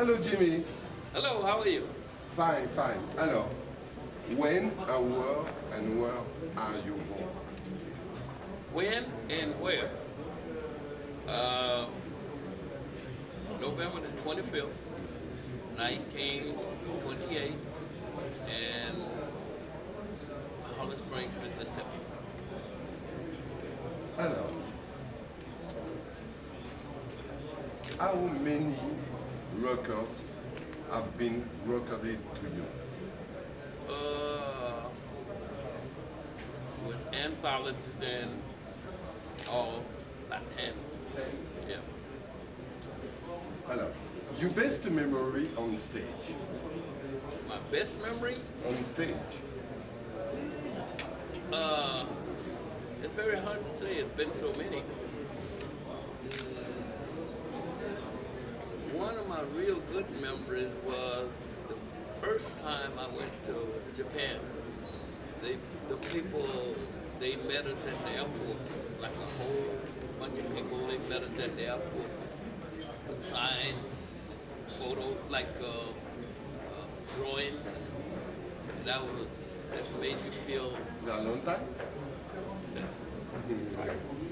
Hello, Jimmy. Hello, how are you? Fine, fine. Alors, when, and where, and where are you born? When and where? Uh, November the 25th, 1928, and Holly Springs, Mississippi. Alors, how many records have been recorded to you? Uh, with anthologies and all, about 10. Yeah. Alors, your best memory on stage? My best memory? On stage? Uh, it's very hard to say. It's been so many. One of my real good memories was the first time I went to Japan. They, the people, they met us at the airport, like a whole bunch of people. They met us at the airport with signs, photos, like uh, uh, drawings. That was that made you feel that a long time?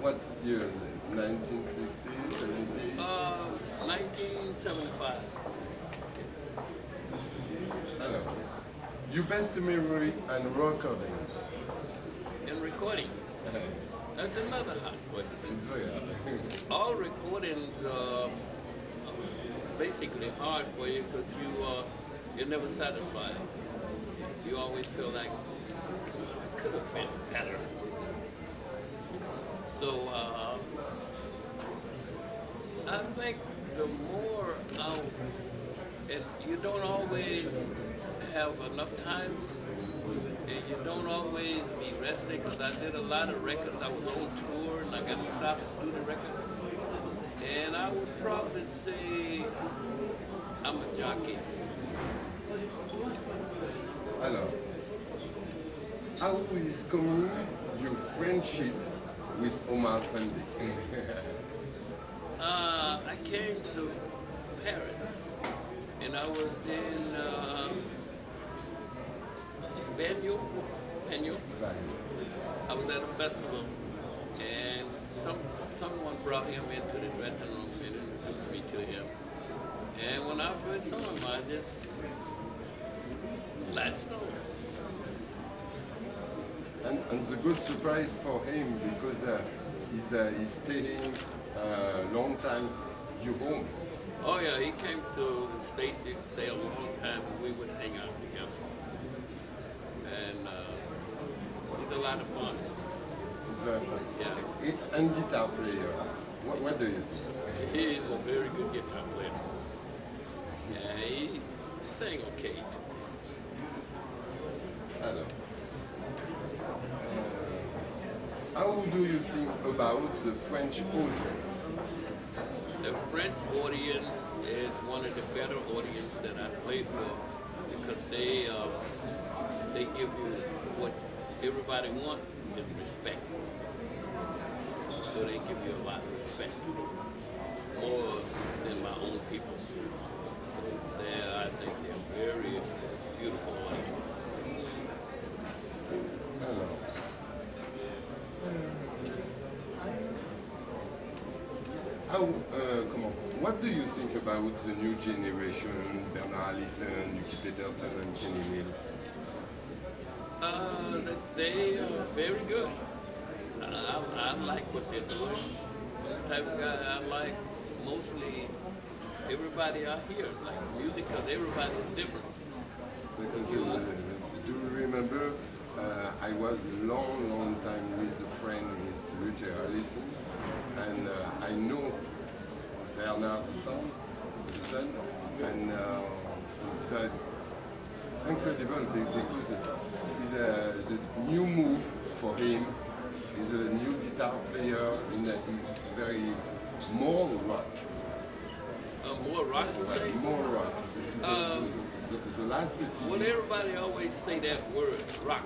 What year? 1960, 70? Uh, 1975. Alors, your best memory and recording? In recording, that's another hot question. It's very hard. All recordings uh, are basically hard for you because you uh, you're never satisfied. You always feel like it could have been better. So uh, I think the more out, if you don't always have enough time and you don't always be rested because I did a lot of records. I was on tour and I got to stop and do the record. And I would probably say I'm a jockey. Alors, how is coming your friendship with Omar Sandy? Uh, I came to Paris and I was in uh, Benio, Benio. I was at a festival and some someone brought him into the dressing room and introduced me to him. And when I first saw him, I just latched on. and, and the good surprise for him because uh, he's, uh, he's staying a long time Oh yeah, he came to the States, could say, a long time and we would hang out together. And uh, he's a lot of fun. It's very fun. Yeah. It- And guitar player, what, what do you think? He's a very good guitar player. Yeah, he sang okay. Uh, how do you think about the French audience? French audience is one of the better audience that I play for because they uh, they give you what everybody wants is respect. So they give you a lot of respect, more than my own people. They, I think they're very beautiful audience. Alors, how, uh, comment, what do you think about the new generation, Bernard Allison, Lucky Peterson, and Kenny Neal? Uh, they are very good. I, I, I like what they're doing. The type of guy I like mostly everybody out here like music because everybody is different. Because uh, do you remember, uh, I was a long, long time with a friend with Luther Allison, and uh, I know Bernard the son, the son, and uh, it's very incredible be- because it's a, it's a new move for him. He's a new guitar player, and he's very more rock, Uh, more rock, you say? more rock. Um, the, the, the last CD. Well, everybody always say that word, rock.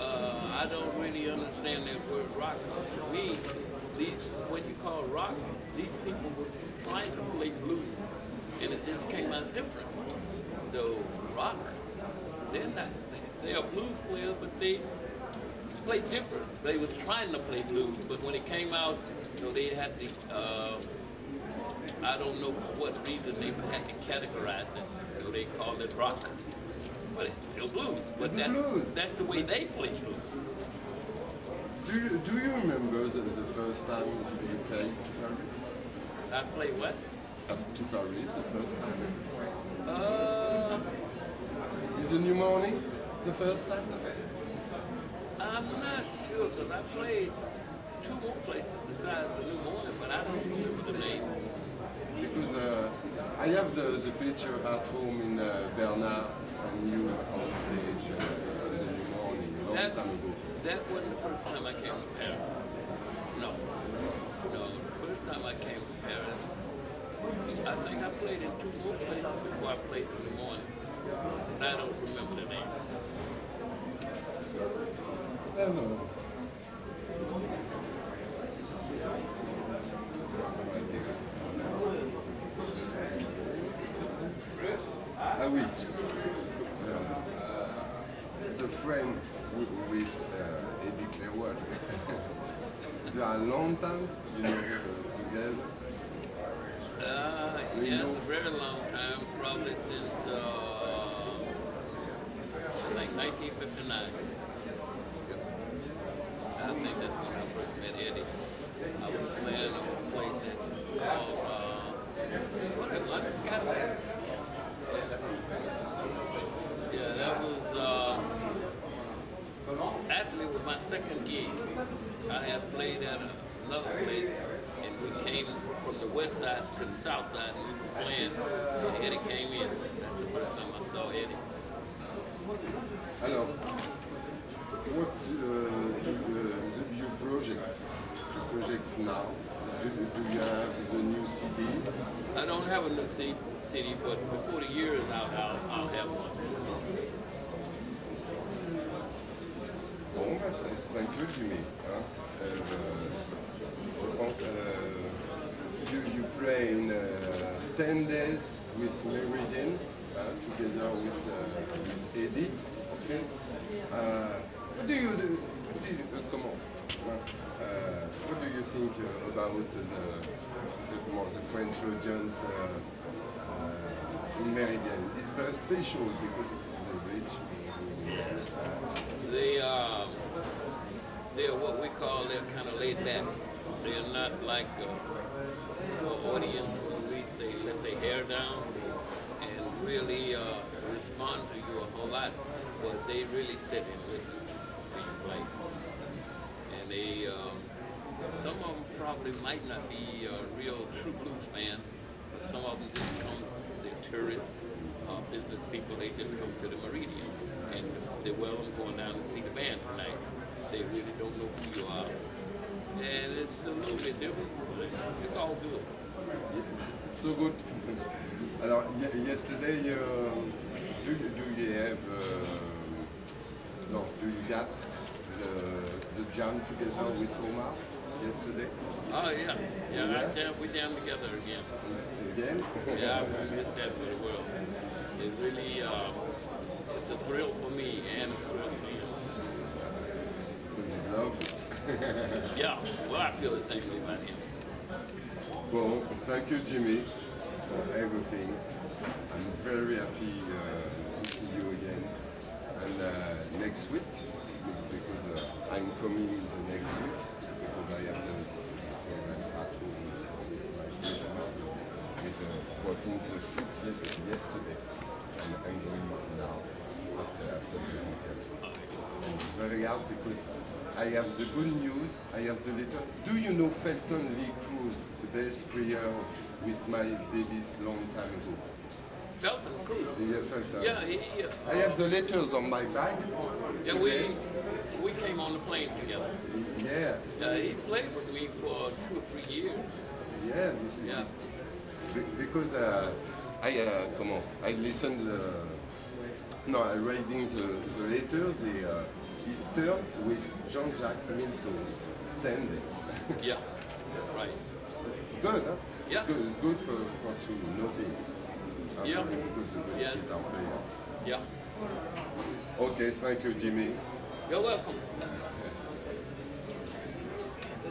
Uh, I don't really understand that word rock. To me, these, what you call rock these people was trying to play blues, and it just came out different. So rock, they're not, they're blues player, but they play different. They was trying to play blues, but when it came out, you know, they had to, uh, I don't know for what reason they had to categorize it, so they called it rock. But it's still blues. But It's that, blues. that's the way they play blues. Do you, do you remember the, the first time you played to Paris? I played what? Up to Paris the first time? Uh, Is the new morning the first time? I'm not sure because I played two more places besides the New Morning, but I don't remember the name. Because uh, I have the, the picture at home in uh, Bernard and you on stage uh, the new morning a long That, time ago. That wasn't the first time I came to Paris. No. No, the first time I came to Paris, I think I played in two more places before I played in the morning. And I don't remember the name. Ah oui. Uh, the friend wi- with uh, Eddy Clearwater. they are a long time, you know, uh, together. Uh, We yes, know- a very long time, probably since, uh, like 1959. I think that's when I first met Eddie. I was playing a place in, called, uh, what it was, Scotland. Yeah, that was, uh, actually it was my second gig. I had played at another place and we came from the west side to the south side and we was playing and Eddie came in. That's the first time I saw Eddie. Alors, what uh, do uh, the, your projects, your projects now? Do, do you have the new CD? I don't have a new C- CD, but before the year is out, I'll, I'll have one. Bon, bah, c'est un peu Jimmy. Hein? Euh, je pense you, you play in uh, 10 days with Meridian, uh, together with, uh, with Eddie. Okay? Uh, what do you do? What do you, uh, come on. Uh, what do you think uh, about the, the, the French audience uh, uh, in Meridian? It's very special because it's a rich. Uh, They um, they're what we call they're kind of laid back. They're not like an audience when we say let their hair down and really uh, respond to you a whole lot, but they really sit and listen when you play. And they um, some of them probably might not be a real true blues fan, but some of them just come they're tourists, uh, business people. They just come to the Meridian and they're well, going down to see the band tonight. They really don't know who you are. And it's a little bit different, but it's all good. So good. Alors, ye- yesterday, uh, do, you, do you have, uh, no, do you got the, the jam together with Omar yesterday? Oh yeah, yeah, Yeah. I jam, we jam together again. It's Again? Yeah, I would miss that for the world. It really, uh, it's a thrill for me and a thrill for. Because it's lovely. Yeah, well, I feel the same way about him. Well, thank you, Jimmy, for everything. I'm very happy uh, to see you again. And uh, next week, because uh, I'm coming the next week, because I have the home with my with uh, working the foot yesterday. And I'm going now, after, after the interview. I'm very happy because I have the good news, I have the letter. Do you know Felton Lee Crews, the bass player with Miles Davis long time ago? Felton Crews. Yeah, Felton. Yeah, he. Uh, I have the letters on my bag. Yeah, today. we we came on the plane together. Yeah, Uh, he played with me for two or three years. yeah. This is, Yeah. be- because uh, I uh, come on, I listened. Uh, no, I reading the, the letters. The uh, Easter with Jean-Jacques Milteau, ten days. Yeah, right. It's good, huh? Yeah. It's good, it's good for, for to know him. Uh, Yeah. Yeah. guitar player. Yeah. Okay, thank you, Jimmy. You're welcome.